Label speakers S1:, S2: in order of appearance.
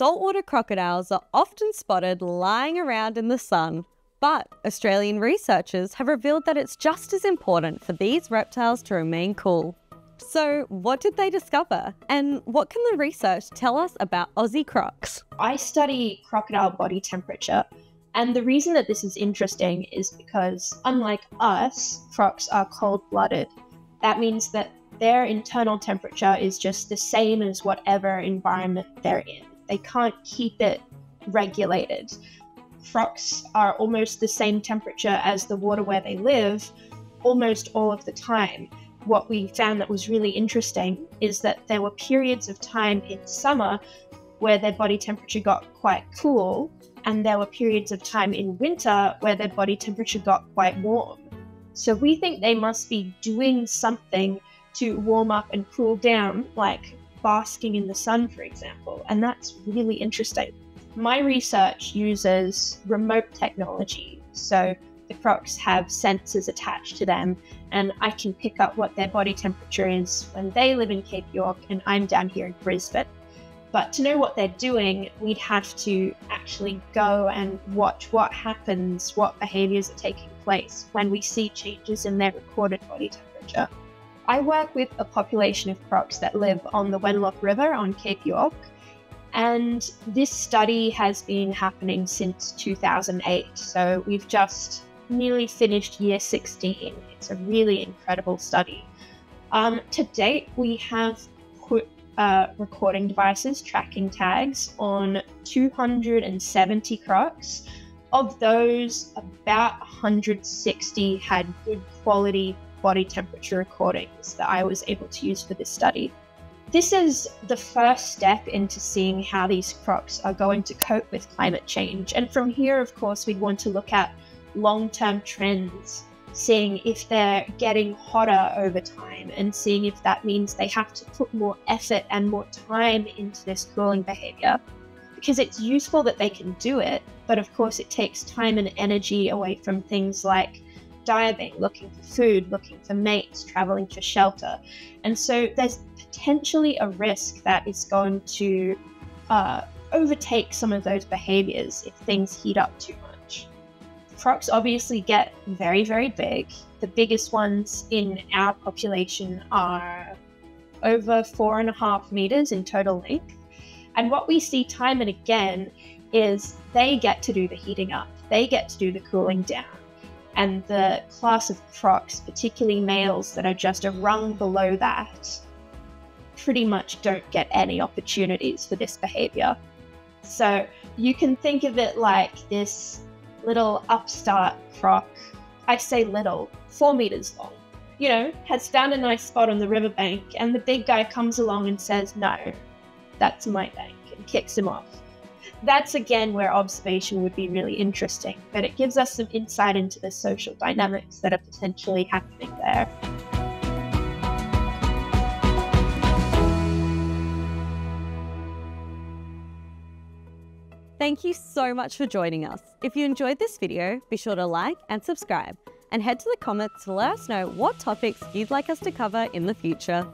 S1: Saltwater crocodiles are often spotted lying around in the sun, but Australian researchers have revealed that it's just as important for these reptiles to remain cool. So, what did they discover? And what can the research tell us about Aussie crocs?
S2: I study crocodile body temperature, and the reason that this is interesting is because, unlike us, crocs are cold blooded. That means that their internal temperature is just the same as whatever environment they're in. They can't keep it regulated. Crocs are almost the same temperature as the water where they live almost all of the time what we found that was really interesting is that there were periods of time in summer where their body temperature got quite cool, and there were periods of time in winter where their body temperature got quite warm. So we think they must be doing something to warm up and cool down, like basking in the sun, for example, and that's really interesting. My research uses remote technology. So the crocs have sensors attached to them, and I can pick up what their body temperature is when they live in Cape York and I'm down here in Brisbane. But to know what they're doing, we'd have to actually go and watch what happens, what behaviors are taking place when we see changes in their recorded body temperature. I work with a population of crocs that live on the Wenlock River on Cape York, and this study has been happening since 2008. So we've just nearly finished year 16. It's a really incredible study. Um, to date, we have put uh, recording devices, tracking tags on 270 crocs. Of those, about 160 had good quality body temperature recordings that I was able to use for this study. This is the first step into seeing how these crocs are going to cope with climate change. And from here, of course, we'd want to look at long term trends, seeing if they're getting hotter over time, and seeing if that means they have to put more effort and more time into this cooling behavior. Because it's useful that they can do it, but of course, it takes time and energy away from things like diving, looking for food, looking for mates, traveling for shelter. And so there's potentially a risk that is going to uh, overtake some of those behaviors if things heat up too much. Crocs obviously get very, very big. The biggest ones in our population are over four and a half meters in total length. And what we see time and again is they get to do the heating up, they get to do the cooling down. And the class of crocs, particularly males that are just a rung below that, pretty much don't get any opportunities for this behavior. So you can think of it like this little upstart croc. I say little, four meters long. You know, has found a nice spot on the riverbank, and the big guy comes along and says, No, that's my bank, and kicks him off. That's again where observation would be really interesting, but it gives us some insight into the social dynamics that are potentially happening there.
S1: Thank you so much for joining us. If you enjoyed this video, be sure to like and subscribe, and head to the comments to let us know what topics you'd like us to cover in the future.